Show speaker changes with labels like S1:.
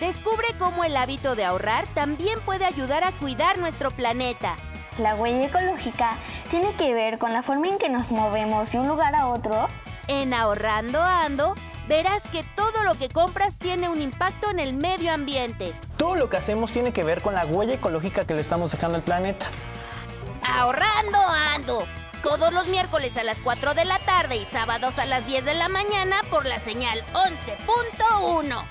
S1: Descubre cómo el hábito de ahorrar también puede ayudar a cuidar nuestro planeta.
S2: La huella ecológica tiene que ver con la forma en que nos movemos de un lugar a otro.
S1: En Ahorrando Ando, verás que todo lo que compras tiene un impacto en el medio ambiente.
S3: Todo lo que hacemos tiene que ver con la huella ecológica que le estamos dejando al planeta.
S1: Ahorrando Ando. Todos los miércoles a las 4 de la tarde y sábados a las 10 de la mañana por la señal 11.1.